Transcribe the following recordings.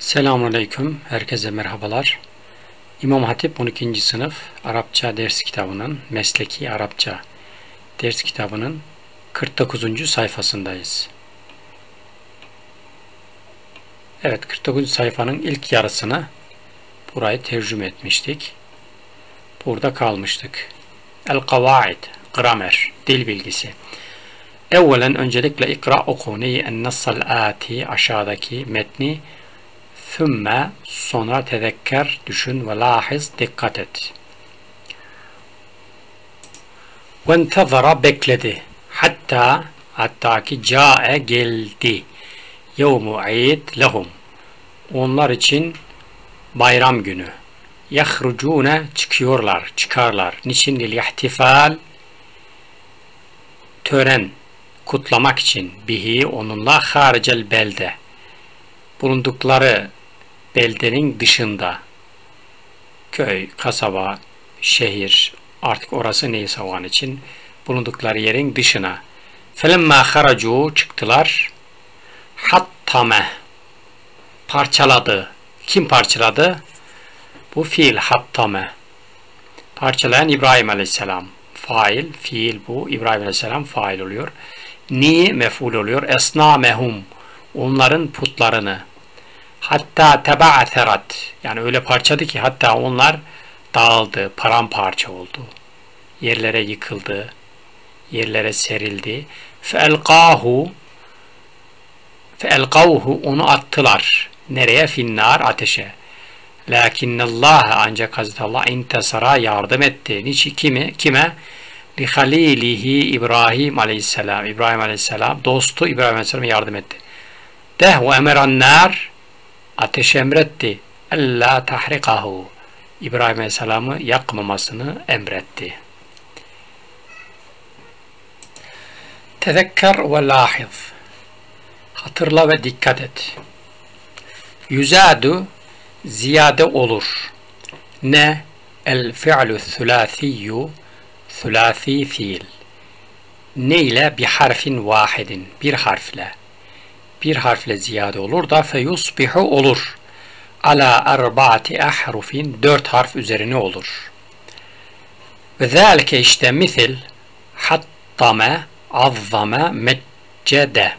Selamünaleyküm. Herkese merhabalar. İmam Hatip 12. sınıf Arapça ders kitabının Mesleki Arapça ders kitabının 49. sayfasındayız. Evet 49. sayfanın ilk yarısını burayı tercüme etmiştik. Burada kalmıştık. El-Kavaid, gramer, dil bilgisi. Evvelen öncelikle ikra oku neyi en-nassal ati aşağıdaki metni Thümme sonra tezekker, düşün ve lahiz, dikkat et. Ventezara bekledi. Hatta hatta ki cae geldi. Yevmu eid lehum. Onlar için bayram günü. Yahrucune çıkıyorlar, çıkarlar. Niçin lil ihtifal? Tören, kutlamak için. Bihi onunla haricel belde. Bulundukları beldenin dışında köy, kasaba, şehir artık orası neyse o an için bulundukları yerin dışına felemma haracu çıktılar hattame parçaladı. Kim parçaladı? Bu fiil hattame. Parçalayan İbrahim Aleyhisselam. Fail, fiil bu. İbrahim Aleyhisselam fail oluyor. Ni mef'ul oluyor. Esnamehum. Onların putlarını. Hatta teba'atherat yani öyle parçadı ki hatta onlar dağıldı, paramparça oldu. Yerlere yıkıldı, yerlere serildi. Feelqahu feelqavhu onu attılar. Nereye? Finnar ateşe. Lakinnallah ancak Hazreti Allah intesara yardım etti. Niçin kimi? Kime? Li halilihi İbrahim aleyhisselam. İbrahim aleyhisselam dostu İbrahim aleyhisselam yardım etti. Deh ve emeran nar ateş emretti. Ella tahrikahu. İbrahim Aleyhisselam'ı yakmamasını emretti. Tezekker ve lahiz. Hatırla ve dikkat et. Yüzadu ziyade olur. Ne? El fi'lu thulathiyyu thulathi fiil. Ne ile? Bir harfin vahidin. Bir harfle bir harfle ziyade olur da feyusbihu olur. Ala erbaati ahrufin dört harf üzerine olur. Ve zâlike işte misil hattame, azzame, meccede.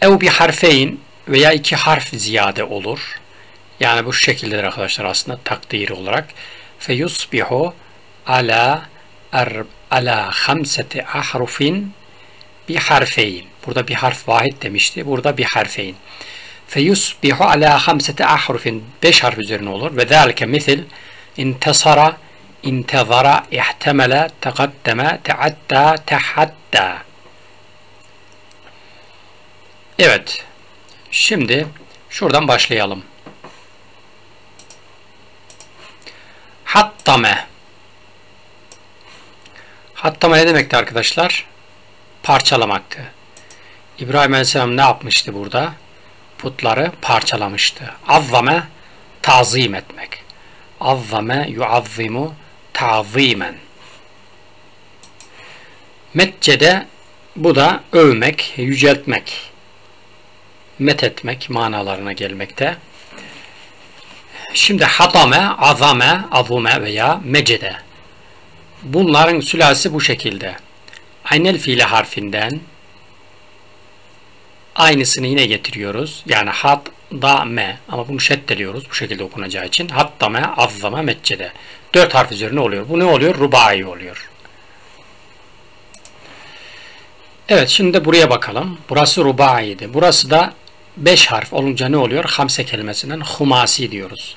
Ev bir harfeyn veya iki harf ziyade olur. Yani bu şekildedir arkadaşlar aslında takdiri olarak. Feyusbihu ala er, ala hamseti ahrufin bir harfeyn. Burada bir harf vahid demişti. Burada bir harfeyn. Feyusbihu ala hamsete ahrufin. Beş harf üzerine olur. Ve zâlike misil intesara, intezara, ihtemele, tegaddeme, teatta, tehatta. Evet. Şimdi şuradan başlayalım. Hattame. Hattame ne demekti arkadaşlar? Parçalamaktı. İbrahim Aleyhisselam ne yapmıştı burada? Putları parçalamıştı. Azzame tazim etmek. Azzame yuazzimu tazimen. Meccede bu da övmek, yüceltmek, methetmek manalarına gelmekte. Şimdi hatame, azame, azume veya mecede. Bunların sülasi bu şekilde. Aynel fiili harfinden aynısını yine getiriyoruz. Yani hat, da, me. Ama bunu şeddeliyoruz bu şekilde okunacağı için. Hatta me, azzama, meccede. Dört harf üzerine oluyor. Bu ne oluyor? Rubai oluyor. Evet şimdi buraya bakalım. Burası rubai'ydi. Burası da beş harf olunca ne oluyor? Hamse kelimesinden humasi diyoruz.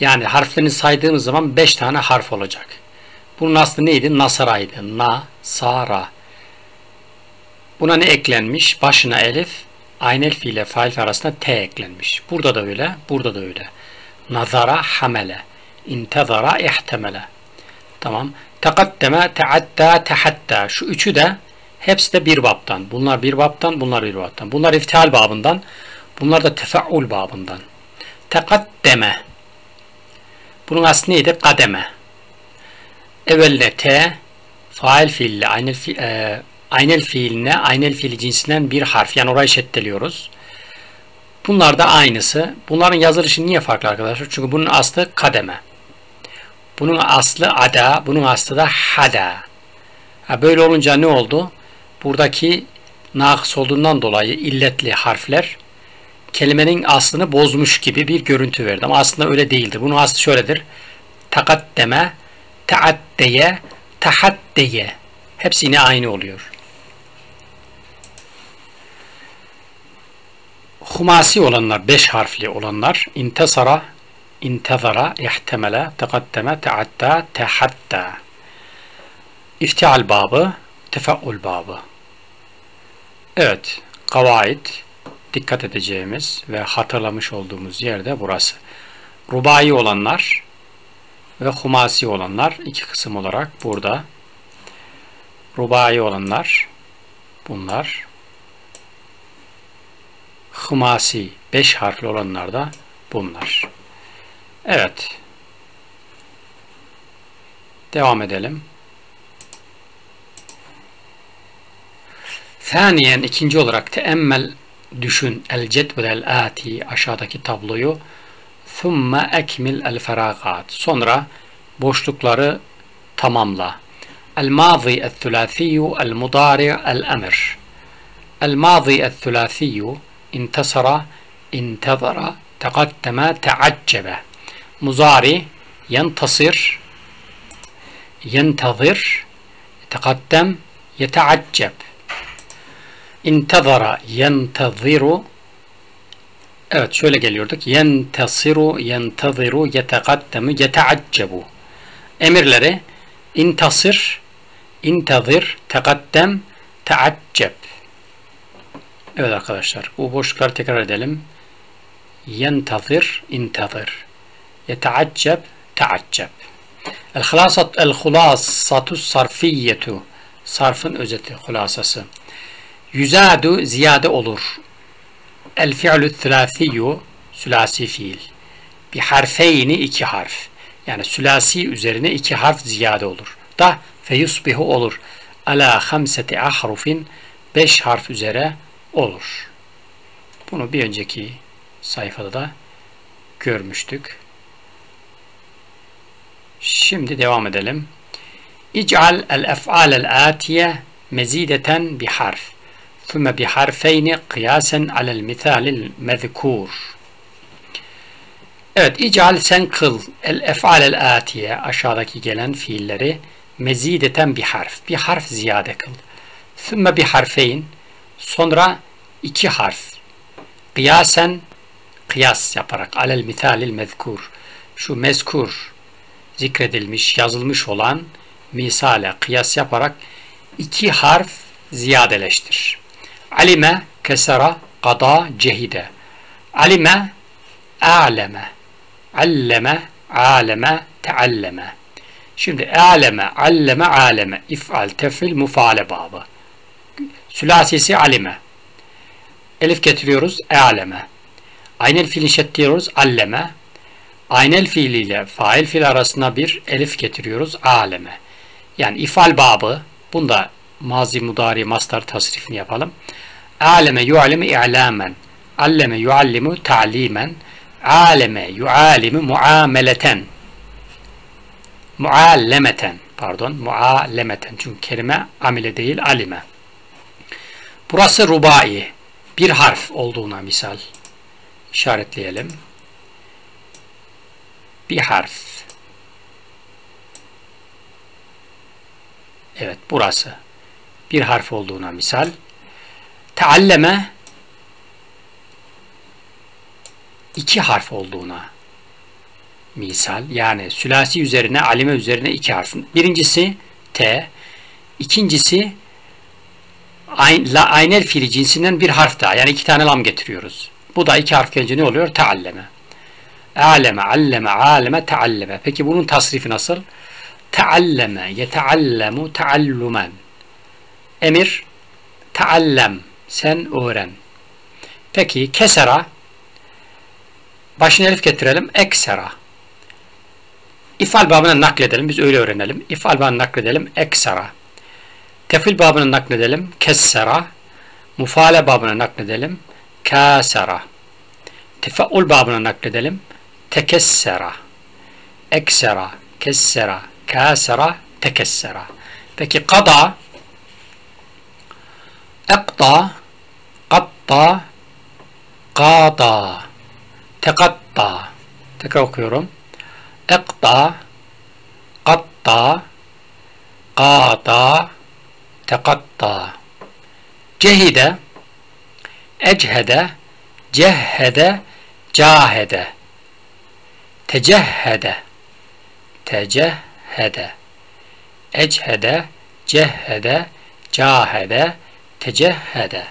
Yani harflerini saydığımız zaman beş tane harf olacak. Bunun aslı neydi? Nasara'ydı. Na, Sara. Buna ne eklenmiş? Başına elif, aynel fiile fail arasında t eklenmiş. Burada da öyle, burada da öyle. Nazara hamele, intezara ihtemele. Tamam. Tekaddeme, teatta, tehatta. Şu üçü de hepsi de bir babtan. Bunlar bir babtan, bunlar bir babtan. Bunlar iftihal babından, bunlar da tefeul babından. Tekaddeme. Bunun aslı neydi? Kademe. Evveline T fail fiille aynel, fi, e, aynel fiiline aynel fiili cinsinden bir harf yani orayı şeddeliyoruz. Bunlar da aynısı. Bunların yazılışı niye farklı arkadaşlar? Çünkü bunun aslı kademe. Bunun aslı ada, bunun aslı da hada. Ha, böyle olunca ne oldu? Buradaki nakıs olduğundan dolayı illetli harfler kelimenin aslını bozmuş gibi bir görüntü verdi. Ama aslında öyle değildir. Bunun aslı şöyledir. Takaddeme, taaddeye, tahaddeye. Hepsi yine aynı oluyor. Humasi olanlar, beş harfli olanlar intesara, intezara, ihtemele, tekaddeme, teatta, tehatta. İftial babı, tefeul babı. Evet, kavaid dikkat edeceğimiz ve hatırlamış olduğumuz yerde burası. Rubai olanlar ve humasi olanlar iki kısım olarak burada. Rubai olanlar bunlar. Humasi beş harfli olanlar da bunlar. Evet. Devam edelim. Saniyen ikinci olarak teemmel düşün el cedvel ati aşağıdaki tabloyu thumma ekmil el feragat sonra boşlukları tamamla. el mazi el thulathiyyu el mudari el emr el mazi el thulathiyyu intasara intazara teqaddeme teaccebe muzari yentasir yentazir teqaddem yeteacceb intazara yenteziru Evet şöyle geliyorduk. Yentasiru, yentaziru, yetegaddemu, yeteaccebu. Emirleri intasir, intazir, tegaddem, teacceb. Evet arkadaşlar bu boşlukları tekrar edelim. Yentazir, intazir. Yeteacceb, teacceb. El hulasat el hulasatu sarfiyetu. Sarfın özeti, hulasası. Yüzadu ziyade olur. El fi'lü thülâthiyyu sülasi fiil. Bir harfeyni iki harf. Yani sülasi üzerine iki harf ziyade olur. Da feyusbihu olur. Ala hamseti ahrufin beş harf üzere olur. Bunu bir önceki sayfada da görmüştük. Şimdi devam edelim. İc'al el ef'al el atiye mezideten bi harf. ثم بحرفين قياسا على المثال المذكور Evet, ical sen kıl el ef'al el atiye aşağıdaki gelen fiilleri mezideten bir harf. Bir harf ziyade kıl. Sümme bir harfeyn sonra iki harf. Kıyasen kıyas yaparak alel mitalil mezkur. Şu mezkur zikredilmiş, yazılmış olan misale kıyas yaparak iki harf ziyadeleştir. Alime, kesera, kada, cehide. Alime, a'leme. Alleme, aleme, tealleme. Şimdi aleme, alleme, aleme. İf'al, tefil, mufale babı. Sülasisi alime. Elif getiriyoruz, aleme. Aynel fiil işlettiyoruz, alleme. Aynel fiiliyle fail fiil arasında bir elif getiriyoruz, aleme. Yani ifal babı, bunda mazi mudari mastar tasrifini yapalım. Aleme yu'alime i'lamen. Alleme yuallimu ta'limen. Aleme yualimu muameleten. Muallemeten. Pardon. Muallemeten. Çünkü kelime amile değil alime. Burası rubai. Bir harf olduğuna misal. işaretleyelim. Bir harf. Evet burası bir harf olduğuna misal. Tealleme iki harf olduğuna misal. Yani sülasi üzerine, alime üzerine iki harf. Birincisi T, ikincisi aynel fiili cinsinden bir harf daha. Yani iki tane lam getiriyoruz. Bu da iki harf gelince ne oluyor? Tealleme. Aleme, alleme, aleme, tealleme. Peki bunun tasrifi nasıl? Tealleme, yeteallemu, teallumen. Emir, teallem, sen öğren. Peki kesera, başına elif getirelim, eksera. İfal babını nakledelim, biz öyle öğrenelim. İfal babını nakledelim, eksera. Tefil babını nakledelim, kessera. Mufale babını nakledelim, kasera. Tefeul babına nakledelim. Tekessera, eksera, kessera, kasera, tekessera. Peki kada, ekta, katta, qada, tekatta. Tekrar okuyorum. Ekta, katta, qada, tekatta. Cehide, echede, cehhede, cahede. Tecehhede, tecehhede. Echede, cehhede, cahede, tecehhede.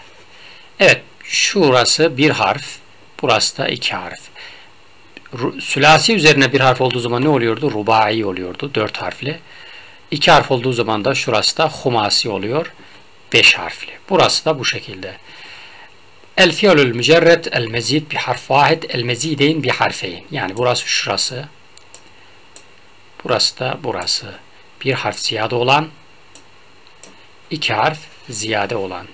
Evet, şurası bir harf, burası da iki harf. Sülasi üzerine bir harf olduğu zaman ne oluyordu? Rubai oluyordu, dört harfli. İki harf olduğu zaman da şurası da humasi oluyor, beş harfli. Burası da bu şekilde. El fiilül mücerred el mezid bir harf vahid el mezideyn bir harfeyn. Yani burası şurası. Burası da burası. Bir harf ziyade olan, iki harf ziyade olan.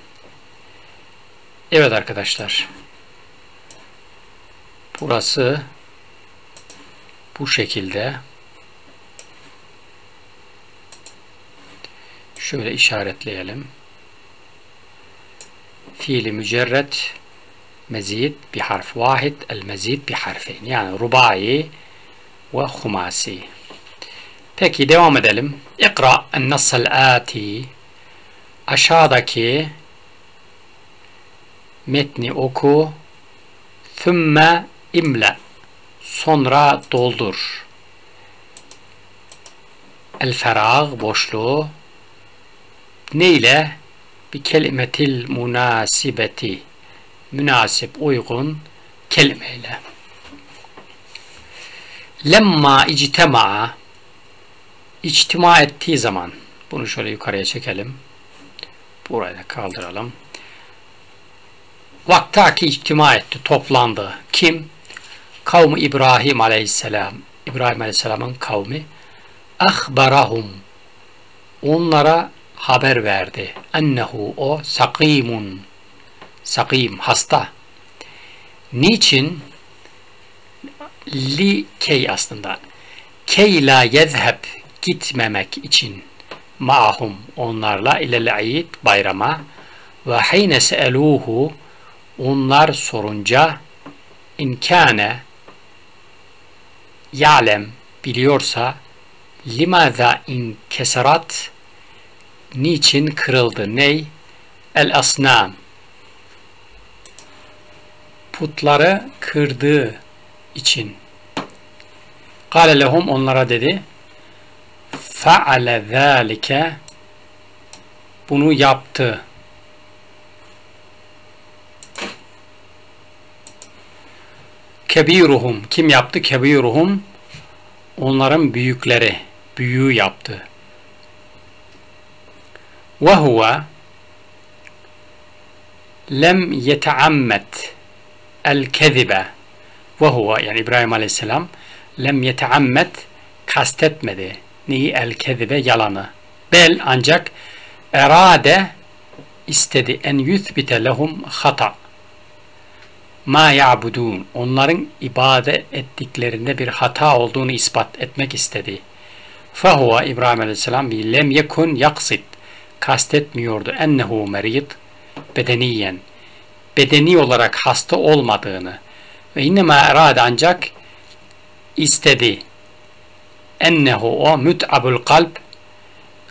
Evet arkadaşlar. Burası bu şekilde. Şöyle işaretleyelim. Fiili mücerret mezid bir harf vahid el mezid bir harfeyn. Yani rubai ve humasi. Peki devam edelim. İkra en nasıl ati aşağıdaki metni oku. Thümme imle sonra doldur. El ferag boşluğu. Ne ile? Bir kelimetil münasibeti münasip uygun kelimeyle lemma ictema'a içtima ettiği zaman bunu şöyle yukarıya çekelim burayı da kaldıralım vaktaki içtima etti, toplandı. Kim? Kavmi İbrahim aleyhisselam. İbrahim aleyhisselamın kavmi. Ahbarahum. Onlara haber verdi. Ennehu o sakimun. Sakim, hasta. Niçin? Li key aslında. Key la yezheb gitmemek için maahum onlarla ilel bayrama ve hine se'eluhu onlar sorunca inkâne ya'lem biliyorsa limaza inkeserat niçin kırıldı ney? El asnam. Putları kırdığı için. Kâle lehum onlara dedi feale zâlike bunu yaptı kebiruhum kim yaptı? Kebiruhum onların büyükleri büyüğü yaptı. Ve huve lem yeteammet el kezibe ve huve yani İbrahim Aleyhisselam lem yeteammet kastetmedi. Neyi el kezibe yalanı. Bel ancak erade istedi. En yüthbite lehum hata. Ma ya'budun. Onların ibadet ettiklerinde bir hata olduğunu ispat etmek istedi. Fahuva İbrahim Aleyhisselam lem yekun yaksit kastetmiyordu. Ennehu merid bedeniyen. Bedeni olarak hasta olmadığını. Ve innema erade ancak istedi ennehu o müt'abul kalp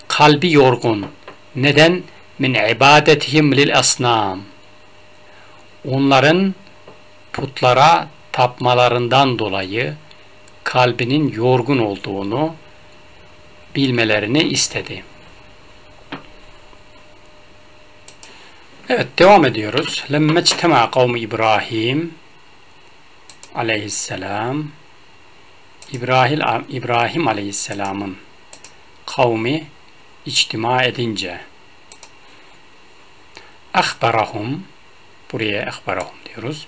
kalbi yorgun neden min ibadetihim lil asnam onların putlara tapmalarından dolayı kalbinin yorgun olduğunu bilmelerini istedi. Evet devam ediyoruz. Lemme çtema kavmi İbrahim aleyhisselam İbrahim, İbrahim Aleyhisselam'ın kavmi içtima edince ahbarahum buraya ahbarahum diyoruz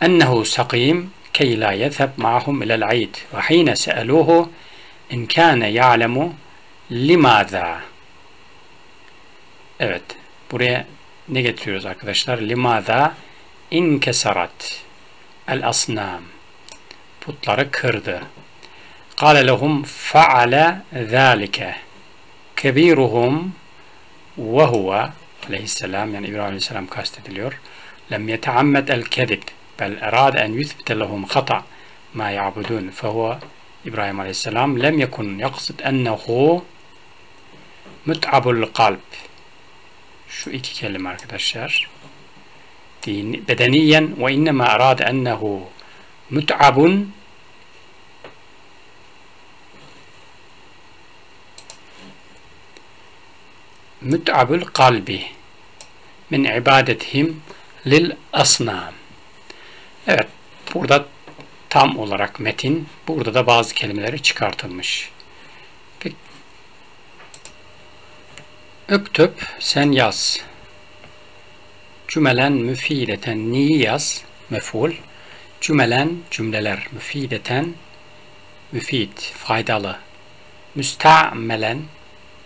ennehu sakim key la yetheb ma'hum ilel aid ve hine se'eluhu in kâne ya'lemu limâzâ. Evet buraya ne getiriyoruz arkadaşlar? Limâzâ inkesarat el asnam Putları kırdı. Kale lehum faale zâlike. Kebiruhum ve huve aleyhisselam yani İbrahim aleyhisselam kastediliyor. Lem yeteammed el kezib bel erade en yüthbite lehum hata ma ya'budun fehuve İbrahim aleyhisselam lem yekun yaksit ennehu müt'abul kalb şu iki kelime arkadaşlar bedeniyen ve innema arade ennehu müt'abun müt'abul kalbi min ibadetihim lil asnam. Evet, burada tam olarak metin, burada da bazı kelimeleri çıkartılmış. Öktüp sen yaz. Cümelen müfideten ni yaz, meful. Cümelen cümleler müfideten müfid, faydalı. Müstamelen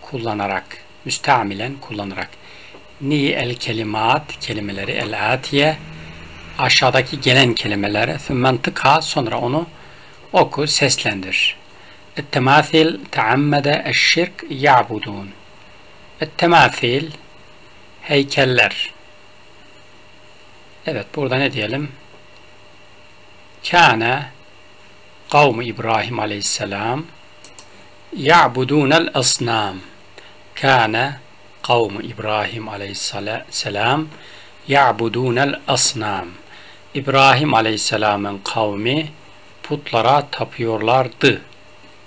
kullanarak müstamilen kullanarak. Ni el kelimat kelimeleri el atiye aşağıdaki gelen kelimelere thummen tıkha sonra onu oku seslendir. التماثيل تعمد الشرك يعبدون التماثيل heykeller Evet burada ne diyelim? Kâne kavmi İbrahim aleyhisselam ya'budûnel asnam Kâne kavmu İbrahim aleyhisselam ya'budûnel asnam. İbrahim aleyhisselamın kavmi putlara tapıyorlardı.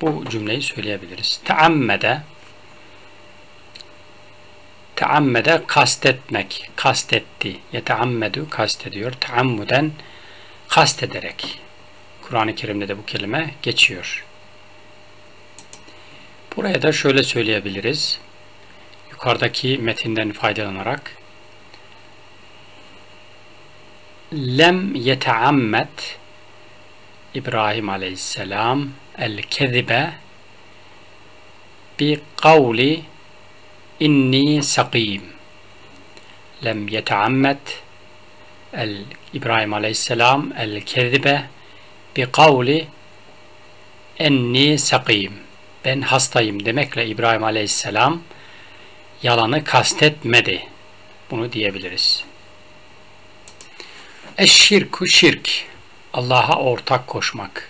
Bu cümleyi söyleyebiliriz. Teammede Teammede kastetmek, kastetti. Yeteammedu kastediyor. Teammuden kastederek. Kur'an-ı Kerim'de de bu kelime geçiyor. Buraya da şöyle söyleyebiliriz yukarıdaki metinden faydalanarak lem yeteammet İbrahim aleyhisselam el kezibe bi kavli inni sakim lem yeteammet el İbrahim aleyhisselam el kezibe bi kavli enni sakim ben hastayım. demekle İbrahim aleyhisselam yalanı kastetmedi. Bunu diyebiliriz. Eşşirku şirk. Allah'a ortak koşmak.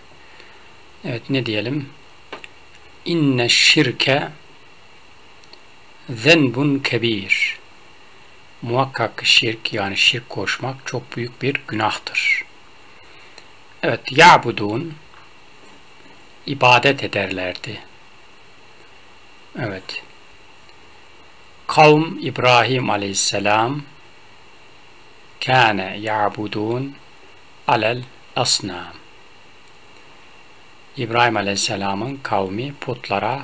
Evet ne diyelim? İnne şirke zenbun kebir. Muhakkak şirk yani şirk koşmak çok büyük bir günahtır. Evet, ya'budun ibadet ederlerdi. Evet kavm İbrahim aleyhisselam kâne ya'budun alel asnam. İbrahim aleyhisselamın kavmi putlara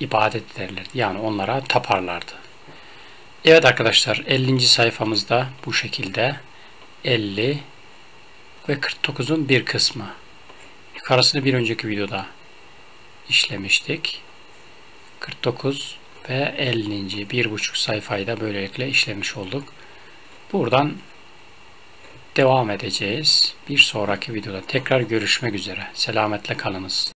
ibadet ederlerdi. Yani onlara taparlardı. Evet arkadaşlar 50. sayfamızda bu şekilde 50 ve 49'un bir kısmı. Yukarısını bir önceki videoda işlemiştik. 49 ve 50. bir buçuk sayfayı da böylelikle işlemiş olduk. Buradan devam edeceğiz. Bir sonraki videoda tekrar görüşmek üzere. Selametle kalınız.